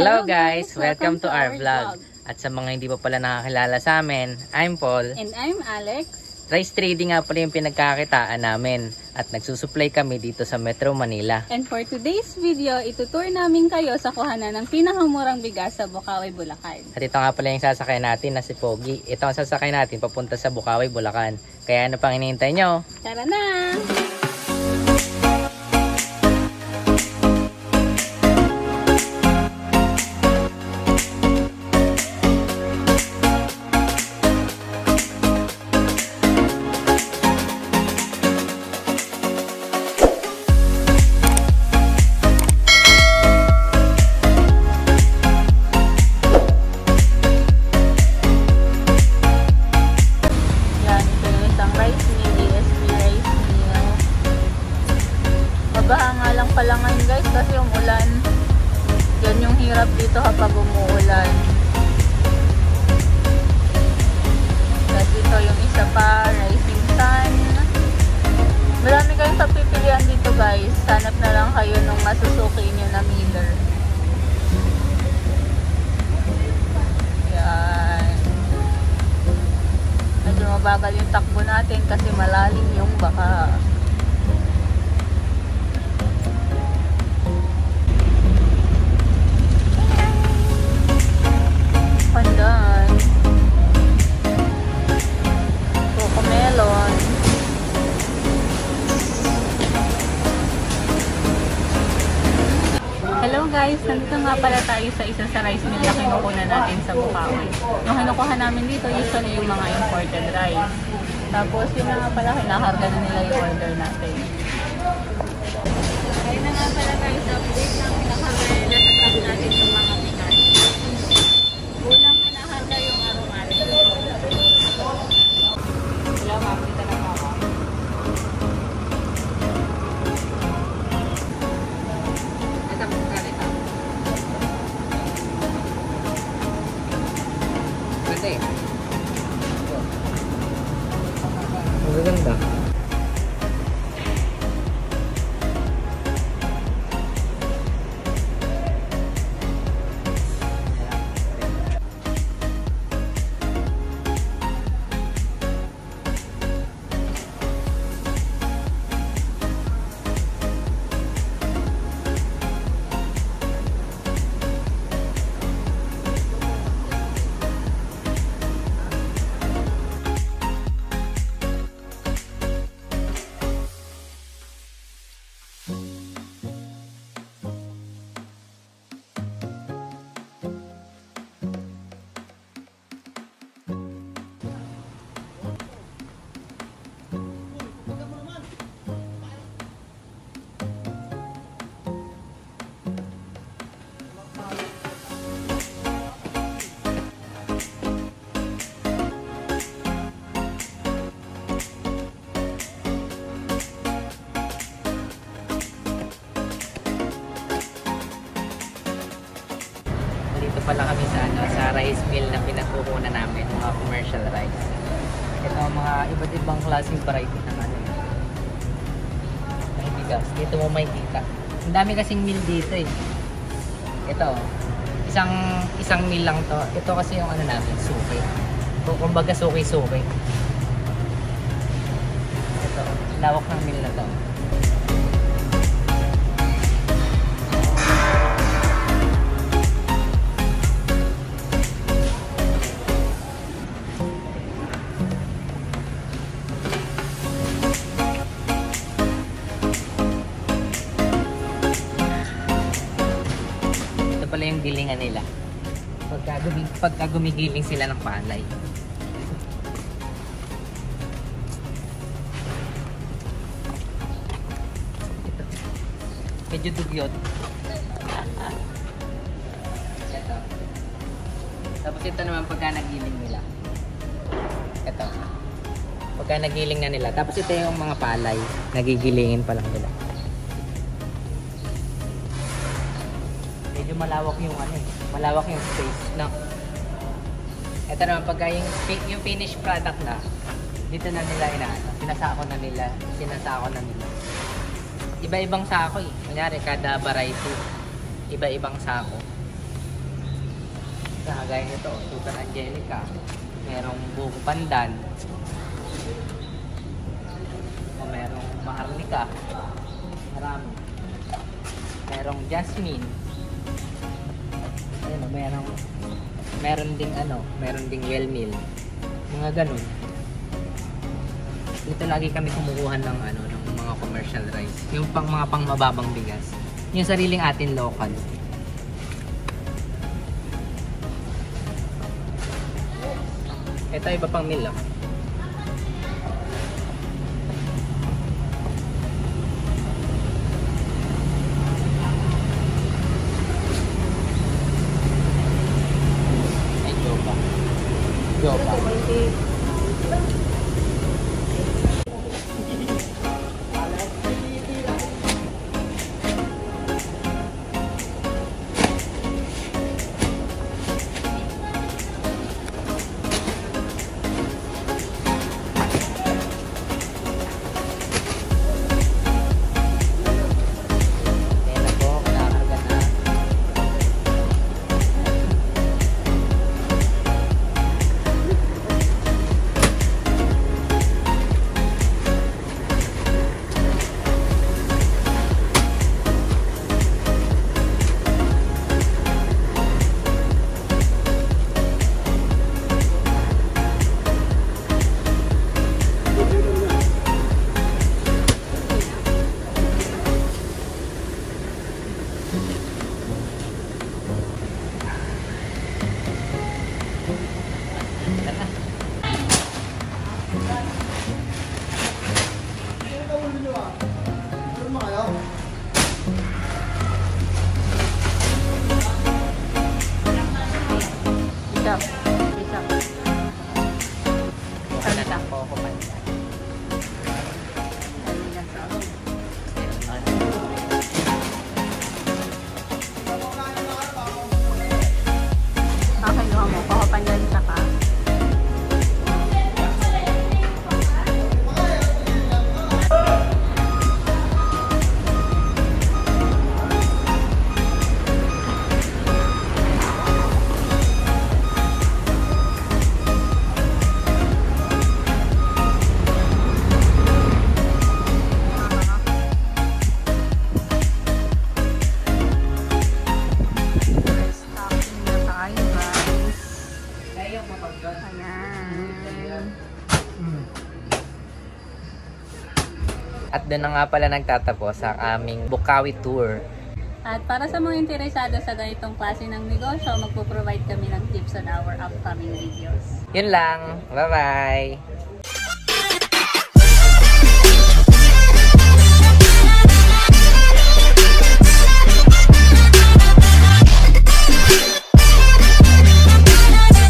Hello guys! Welcome to our vlog. At sa mga hindi pa pala nakakilala sa amin, I'm Paul. And I'm Alex. Rice trading nga pala yung pinagkakitaan namin at nagsusupply kami dito sa Metro Manila. And for today's video, itutour namin kayo sa kuhanan ng pinakamurang bigas sa Bukawi, Bulacan. At ito nga pala yung sasakay natin na si Pogi. Ito ang sasakay natin papunta sa Bukawi, Bulacan. Kaya ano pang hinihintay nyo? Tara na! Hirap dito kapag umuulan. Tapos dito yung isa pa, rising sun. Marami kayong pagpipilian dito guys. Hanap na lang kayo nung masusuki nyo na miller. Yan. Medyo mabagal yung takbo natin kasi malalim yung baka. Tayo sa isa rice mill na kinukuha natin sa Bukawi. Yung kinukuha namin dito, usually yung mga imported rice. Tapos yun na nga pala, kinakarga na nila yung order natin. Kaya na nga pala sa update ng kinakarga nila sa truck natin yung mga Magaganda. Dito pala kami sa ano, sa rice mill na pinagkukunan namin, mga commercial rice. Ito mga iba't ibang klaseng variety ng ano. Ng bigas. Dito mo makikita. Ang dami kasing mill dito eh. Ito, isang isang mill lang to. Ito kasi yung ano namin, suki. Kung kumbaga suki-suki. Ito, lawak ng mill na to. Pala yung gilingan nila. Pagka, gumi, pagka gumigiling sila ng palay. Medyo dugyot. Tapos ito naman pagka nagiling nila. Ito. Pagka nagiling na nila. Tapos ito yung mga palay. Nagigilingin pa lang nila. Malawak yung ano eh. Malawak yung space, no? Ito naman, pagka yung, yung finished product na, dito na nila inaano, sinasako na nila, sinasako na nila. Iba-ibang sako eh. Kunyari, kada variety, iba-ibang sako. Kagaya nito, Susan Angelica. Merong buko pandan. O merong maharlika. Marami. Merong jasmine. Ayun, o, merong meron ding ano, meron ding well meal. Mga ganun. Dito lagi kami kumukuha ng ano, ng mga commercial rice. Yung pang mga pang mababang bigas. Yung sariling atin local. Ito iba pang meal oh. At doon na nga pala nagtatapos ang aming Bukawi Tour. At para sa mga interesado sa ganitong klase ng negosyo, magpo-provide kami ng tips on our upcoming videos. Yun lang. Bye-bye!